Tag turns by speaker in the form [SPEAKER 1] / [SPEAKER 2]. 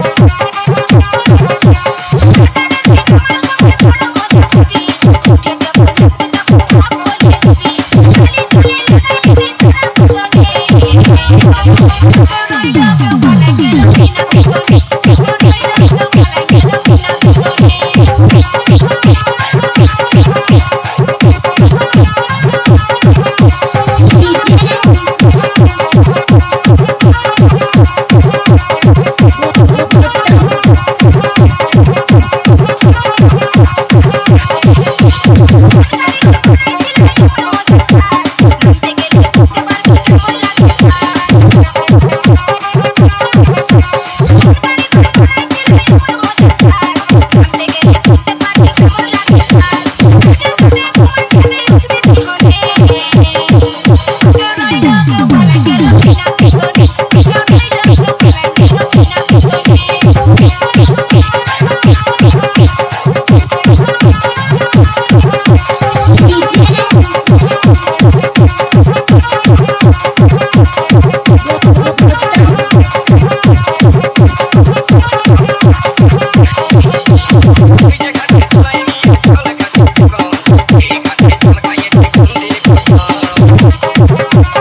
[SPEAKER 1] Yo Oof.